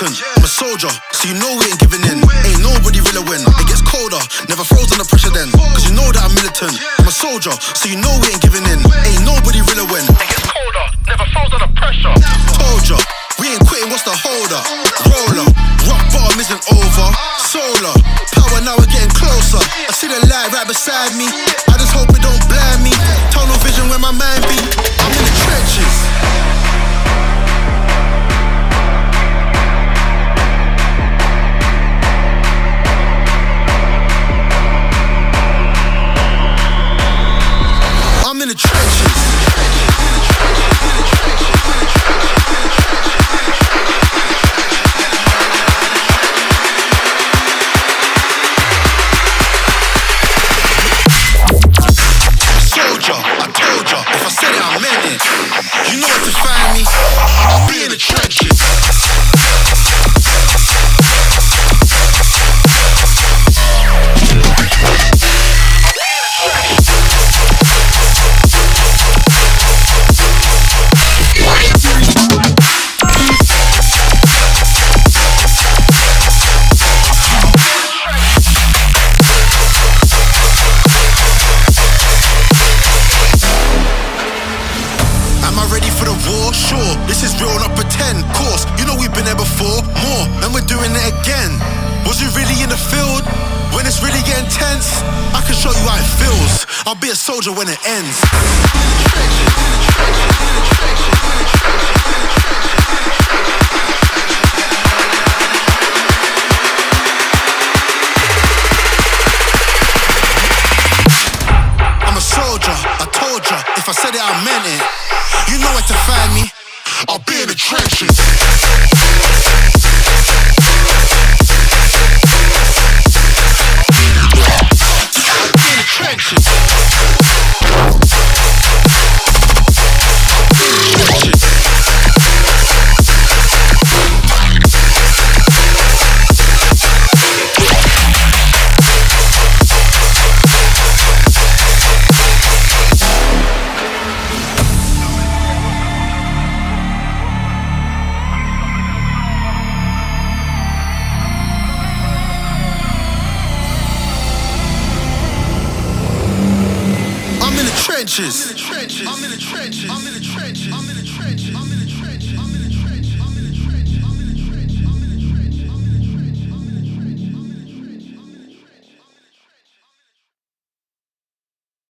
militant. I'm a soldier, so you know we ain't giving in. Ain't nobody really win. It gets colder, never froze under pressure then. Cause you know that I'm militant. I'm a soldier, so you know we ain't giving in. Ain't nobody really win. It gets colder, never froze under pressure. Told ya, we ain't quitting, what's the holder? Roller, rock bottom isn't over. Solar, power now we're getting closer. I see the light right beside me. I'm this is real, not pretend. Course, you know we've been there before, more, and we're doing it again. Was you really in the field? When it's really getting tense, I can show you how it feels. I'll be a soldier when it ends. I'm a soldier, I told ya. If I said it, I meant it. Trenches. Trenches. I'm in the trenches. I'm in the trenches. I'm in the trenches. I'm in the trenches. I'm in the trenches. I'm in the trenches.